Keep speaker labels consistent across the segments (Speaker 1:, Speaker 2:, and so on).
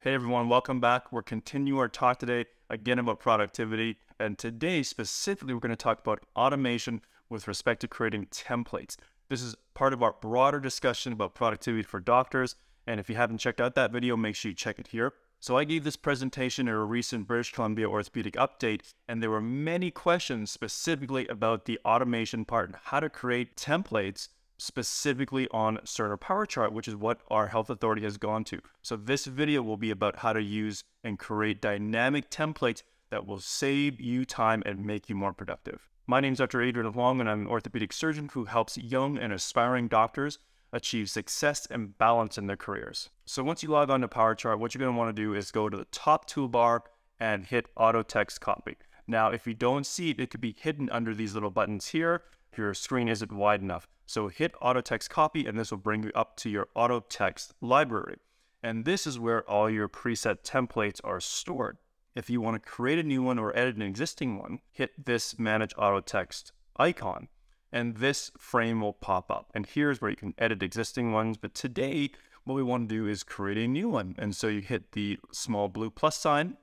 Speaker 1: Hey everyone, welcome back. We're continuing our talk today again about productivity. And today, specifically, we're going to talk about automation with respect to creating templates. This is part of our broader discussion about productivity for doctors. And if you haven't checked out that video, make sure you check it here. So I gave this presentation at a recent British Columbia orthopedic update, and there were many questions specifically about the automation part and how to create templates specifically on Cerner Power Chart, which is what our health authority has gone to. So this video will be about how to use and create dynamic templates that will save you time and make you more productive. My name is Dr. Adrian Huang, and I'm an orthopedic surgeon who helps young and aspiring doctors achieve success and balance in their careers. So once you log on to Power Chart, what you're going to want to do is go to the top toolbar and hit Auto Text Copy. Now, if you don't see it, it could be hidden under these little buttons here your screen isn't wide enough. So hit auto text copy and this will bring you up to your auto text library. And this is where all your preset templates are stored. If you want to create a new one or edit an existing one, hit this manage auto text icon and this frame will pop up. And here's where you can edit existing ones. But today, what we want to do is create a new one. And so you hit the small blue plus sign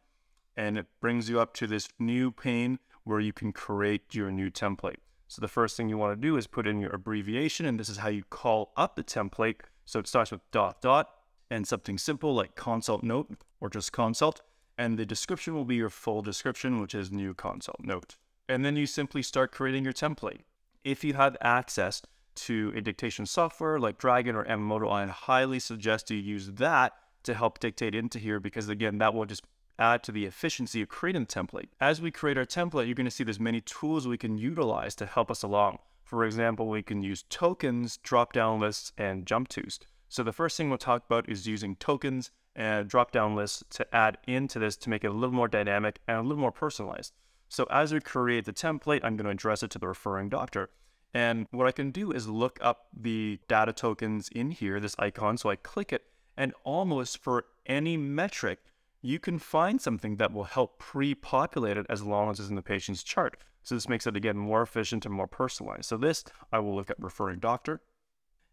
Speaker 1: and it brings you up to this new pane where you can create your new template. So the first thing you want to do is put in your abbreviation, and this is how you call up the template. So it starts with dot dot and something simple like consult note or just consult. And the description will be your full description, which is new consult note. And then you simply start creating your template. If you have access to a dictation software like Dragon or M-Modal, I highly suggest you use that to help dictate into here because again, that will just add to the efficiency of creating a template. As we create our template, you're going to see there's many tools we can utilize to help us along. For example, we can use tokens, drop-down lists, and jump tos. So the first thing we'll talk about is using tokens and drop-down lists to add into this to make it a little more dynamic and a little more personalized. So as we create the template, I'm going to address it to the referring doctor. And what I can do is look up the data tokens in here, this icon. So I click it, and almost for any metric, you can find something that will help pre-populate it as long as it's in the patient's chart. So this makes it again more efficient and more personalized. So this, I will look at referring doctor,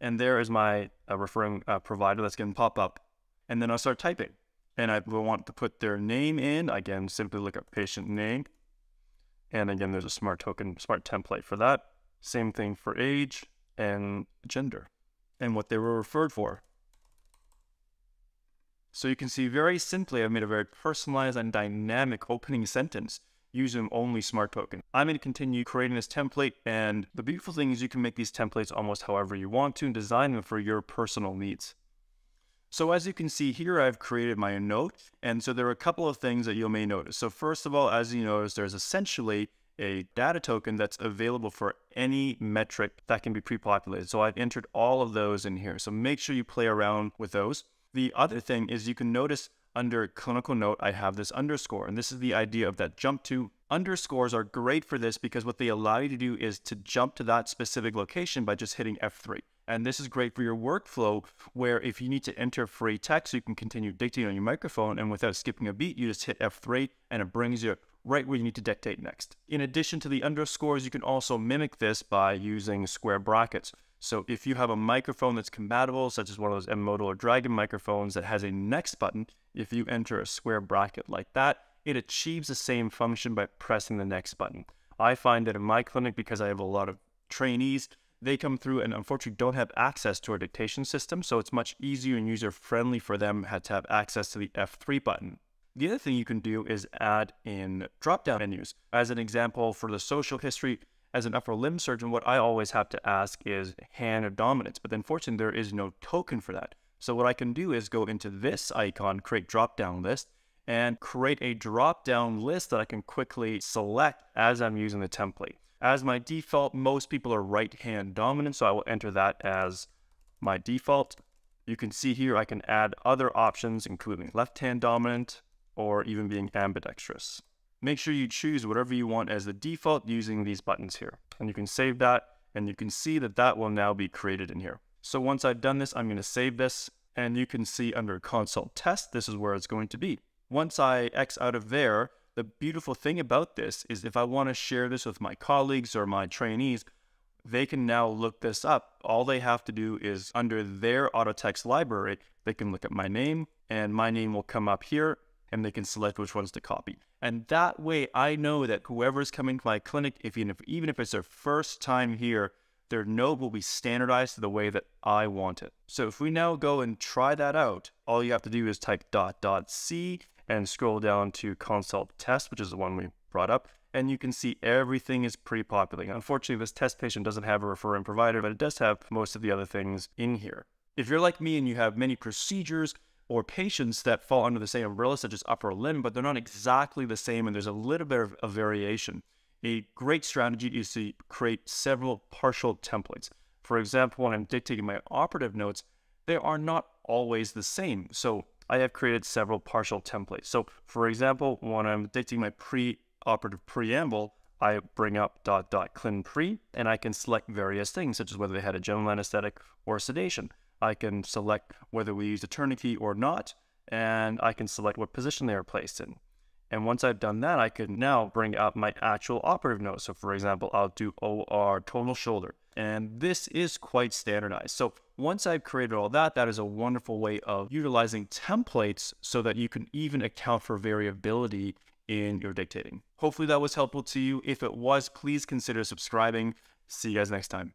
Speaker 1: and there is my uh, referring uh, provider that's going to pop up, and then I'll start typing. And I will want to put their name in. Again, simply look at patient name. And again, there's a smart token, smart template for that. Same thing for age and gender and what they were referred for. So you can see very simply, I've made a very personalized and dynamic opening sentence using only smart token. I'm going to continue creating this template. And the beautiful thing is you can make these templates almost however you want to and design them for your personal needs. So as you can see here, I've created my note. And so there are a couple of things that you may notice. So first of all, as you notice, there's essentially a data token that's available for any metric that can be pre-populated. So I've entered all of those in here. So make sure you play around with those. The other thing is you can notice under clinical note, I have this underscore, and this is the idea of that jump to. Underscores are great for this because what they allow you to do is to jump to that specific location by just hitting F3. And this is great for your workflow where if you need to enter free text, you can continue dictating on your microphone and without skipping a beat, you just hit F3 and it brings you right where you need to dictate next. In addition to the underscores, you can also mimic this by using square brackets. So if you have a microphone that's compatible, such as one of those M-Modal or Dragon microphones that has a next button, if you enter a square bracket like that, it achieves the same function by pressing the next button. I find that in my clinic, because I have a lot of trainees, they come through and unfortunately don't have access to our dictation system, so it's much easier and user friendly for them had to have access to the F3 button. The other thing you can do is add in drop down menus. As an example, for the social history, as an upper limb surgeon, what I always have to ask is hand of dominance, but unfortunately there is no token for that. So what I can do is go into this icon, create drop down list, and create a drop down list that I can quickly select as I'm using the template. As my default, most people are right hand dominant, so I will enter that as my default. You can see here I can add other options, including left hand dominant or even being ambidextrous make sure you choose whatever you want as the default using these buttons here. And you can save that and you can see that that will now be created in here. So once I've done this, I'm going to save this and you can see under consult test, this is where it's going to be. Once I X out of there, the beautiful thing about this is if I want to share this with my colleagues or my trainees, they can now look this up. All they have to do is under their auto text library, they can look at my name and my name will come up here and they can select which ones to copy. And that way I know that whoever's coming to my clinic, if even if even if it's their first time here, their note will be standardized to the way that I want it. So if we now go and try that out, all you have to do is type dot dot C and scroll down to consult test, which is the one we brought up, and you can see everything is pre-populated. Unfortunately, this test patient doesn't have a referring provider, but it does have most of the other things in here. If you're like me and you have many procedures or patients that fall under the same umbrella, such as upper limb, but they're not exactly the same and there's a little bit of a variation, a great strategy is to create several partial templates. For example, when I'm dictating my operative notes, they are not always the same. So I have created several partial templates. So for example, when I'm dictating my pre-operative preamble, I bring up dot dot clin pre and I can select various things such as whether they had a general anesthetic or sedation. I can select whether we use a tourniquet or not, and I can select what position they are placed in. And once I've done that, I can now bring up my actual operative note. So for example, I'll do OR total shoulder. And this is quite standardized. So once I've created all that, that is a wonderful way of utilizing templates so that you can even account for variability in your dictating. Hopefully that was helpful to you. If it was, please consider subscribing. See you guys next time.